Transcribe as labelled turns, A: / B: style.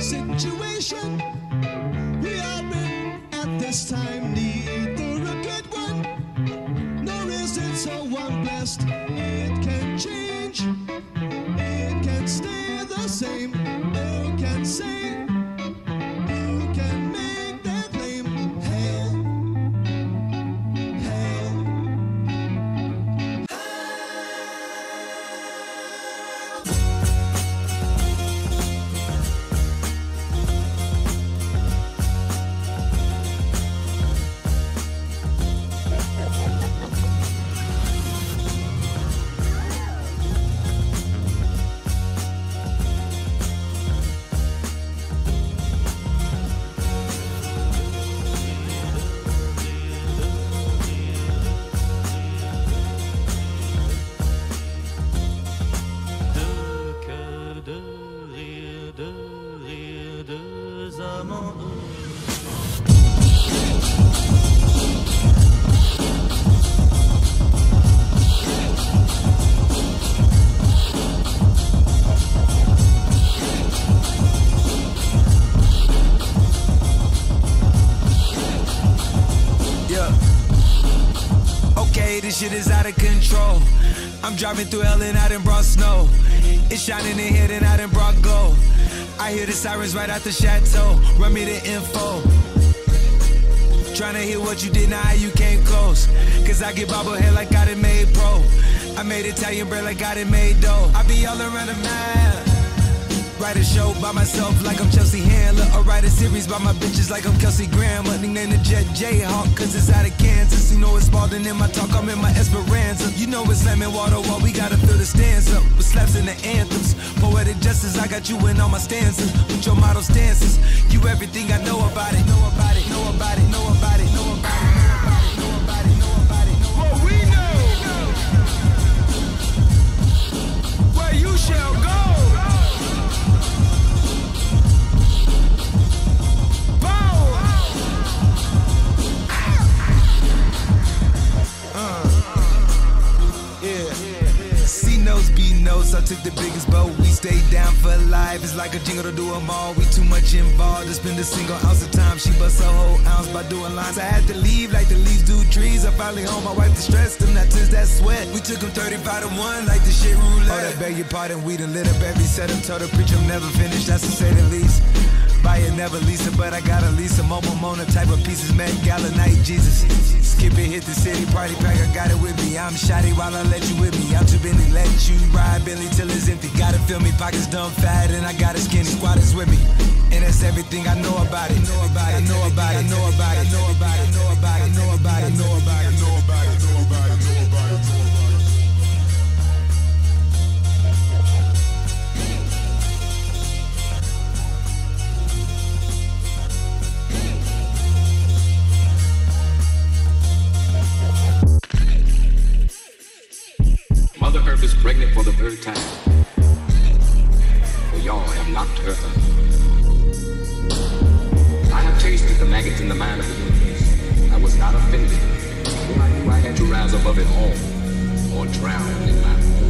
A: situation. We are in at this time neither a good one. Nor is it so one blessed it can change. It can stay the same. You can say
B: this shit is out of control. I'm driving through hell and I done brought snow. It's shining in here and I done brought gold. I hear the sirens right out the chateau. Run me the info. Trying to hear what you did, now you came close. Cause I get bobblehead like I done made pro. I made Italian bread like I done made dough. I be all around the map. Write a show by myself like I'm Chelsea Handler. Or write a series by my bitches like I'm Kelsey Grammer. Nickname the Jet Jayhawk, cause it's out of Kansas. You know it's Spalding in my talk, I'm in my Esperanza. You know it's slamming water while we gotta fill the stands up. With slaps in the anthems. Poetic justice, I got you in all my stanzas. With your model stances. You everything I know about it. Know about it, know about it, know about it, know about it. B. I took the biggest boat. We stayed down for life. It's like a jingle to do 'em all. We too much involved to spend a single ounce of time. She bust a whole ounce by doing lines. I had to leave like the leaves do trees. I finally home. My wife distressed them. Not since that sweat. We took them 35 to 1 like the shit roulette. Oh, that beg your pardon. We done lit up every setup. Told the preacher I'm never finished. That's to say the least. Buy it, never lease it, but I got a Lisa Momo Mona type of pieces. Met Gala night, Jesus. Skip it, hit the city, party pack, I got it with me. I'm shoddy while I let you with me. I'm you ride Bentley till it's empty. Gotta fill me, pockets dumb fat, and I got a skinny squad is with me. And that's everything I know about it. Know about it, know about it, know about it, know about it,
C: pregnant for the third time. For y'all have knocked her up. I have tasted the maggots in the mind of the universe. I was not offended. For I knew I had to rise above it all or drown in my